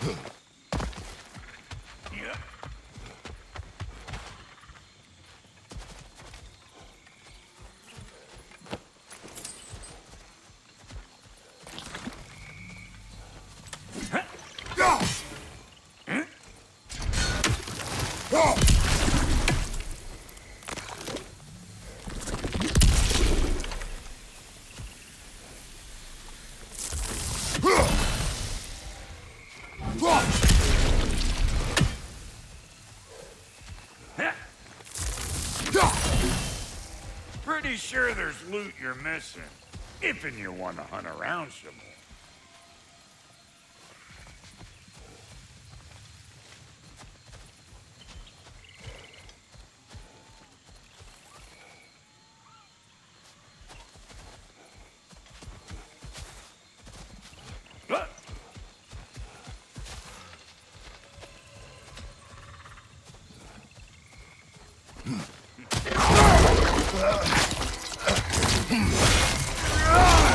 huh Whoa! Pretty sure there's loot you're missing, if and you want to hunt around some more.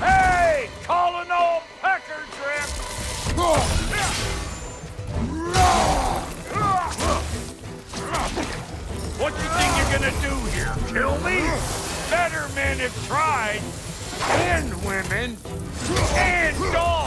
Hey! Calling all pecker! What do you think you're gonna do here? Kill me? Better men have tried. And women. And dogs.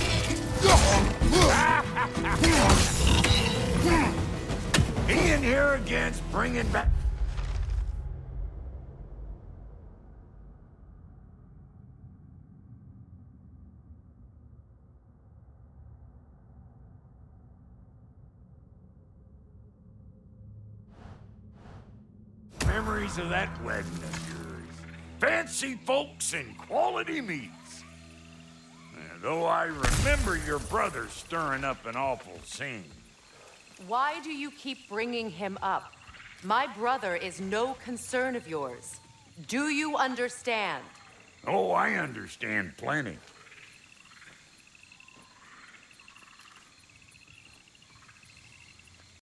He in here against bringing back... Memories of that wedding of yours. Fancy folks and quality meats. Though I remember your brother stirring up an awful scene. Why do you keep bringing him up? My brother is no concern of yours. Do you understand? Oh, I understand plenty.